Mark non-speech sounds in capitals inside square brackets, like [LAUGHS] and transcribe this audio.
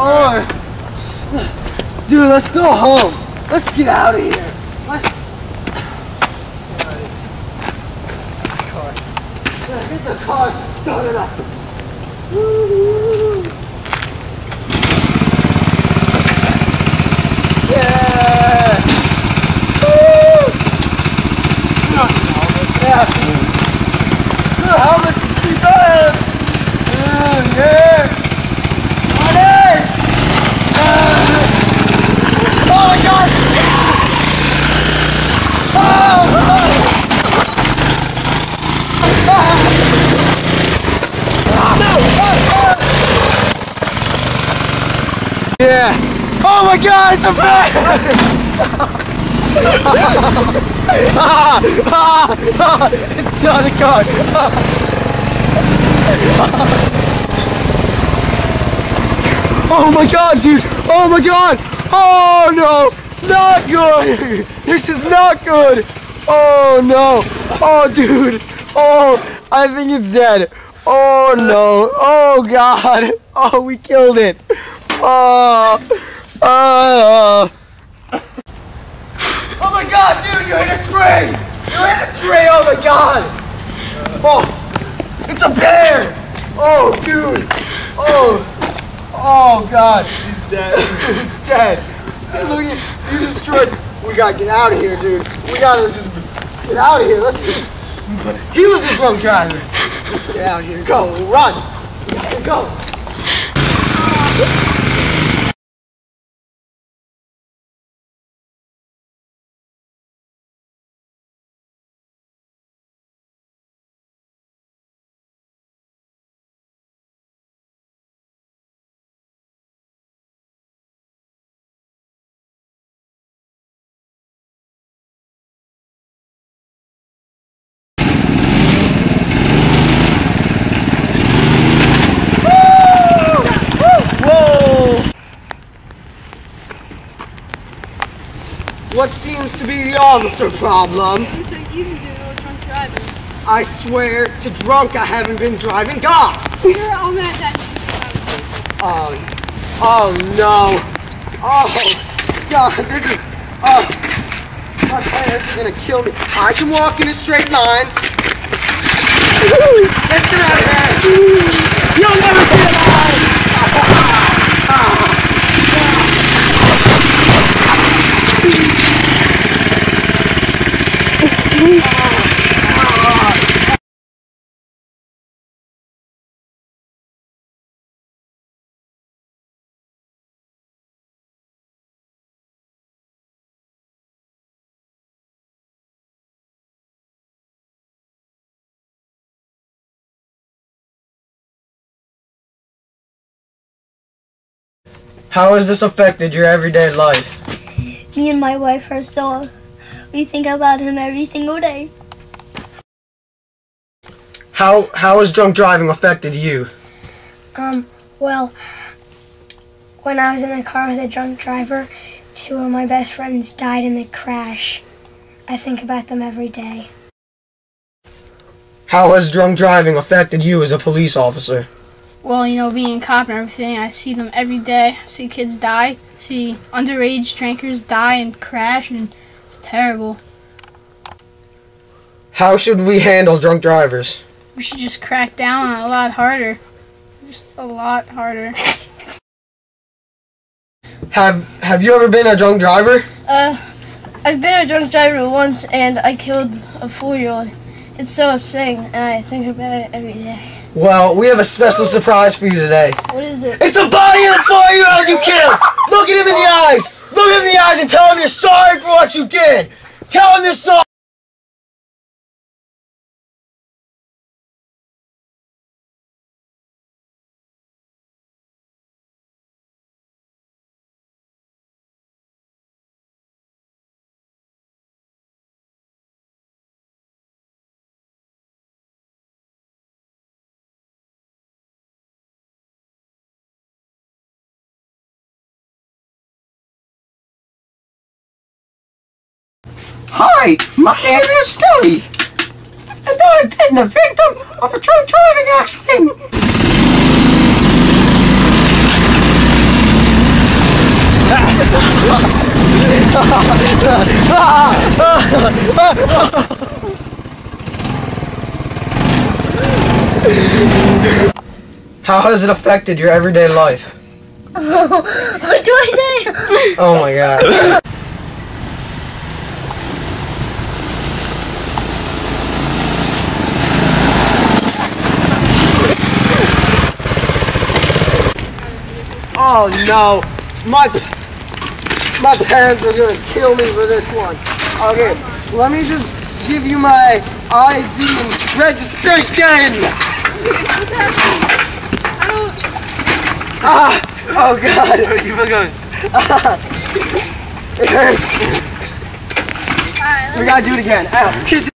Or, dude, let's go home. Let's get out of here. Let's. Get the car started up. Yeah. Woo. Yeah. Helmet is too bad. Oh, yeah. Money. Uh, oh my God. Oh, oh. Yeah. Oh my god, it's a bat! [LAUGHS] it's on the car. oh my god, dude! Oh my god! Oh no! Not good! This is not good! Oh no! Oh dude! Oh, I think it's dead. Oh no! Oh god! Oh, we killed it! Oh, oh! Oh! Oh my god, dude! You hit a tree! You hit a tree! Oh my god! Oh! It's a bear! Oh, dude! Oh! Oh god! He's dead. [LAUGHS] He's dead. Look at you destroyed. We gotta get out of here, dude. We gotta just get out of here. Let's just. He was the drunk driver. Let's get out of here. Go, run. We gotta go. What seems to be the officer problem? You said you can do no drunk driving. I swear to drunk I haven't been driving. God! You're all mad that you Oh, um, oh no. Oh, God, this is, oh, my parents are gonna kill me. I can walk in a straight line. Let's get out of here. You'll never How has this affected your everyday life? Me and my wife are so. We think about him every single day. How how has drunk driving affected you? Um, well, when I was in the car with a drunk driver, two of my best friends died in the crash. I think about them every day. How has drunk driving affected you as a police officer? Well, you know, being a cop and everything, I see them every day. I see kids die. see underage drinkers die and crash, and it's terrible. How should we handle drunk drivers? We should just crack down on it a lot harder. Just a lot harder. Have have you ever been a drunk driver? Uh, I've been a drunk driver once and I killed a four-year-old. It's so upsetting and I think about it every day. Well, we have a special surprise for you today. What is it? It's the body of the four-year-old you killed! Look at him in the eyes! Look him in the eyes and tell him you're sorry for what you did! Tell him you're sorry! Hi, my name is Skelly, and I've been the victim of a drunk driving accident. How has it affected your everyday life? Oh, [LAUGHS] what do I say? oh my god. Oh no, my my parents are gonna kill me for this one. Okay, let me just give you my ID and registration. Ah, oh god. Keep on going. It hurts. We gotta do it again. Ow.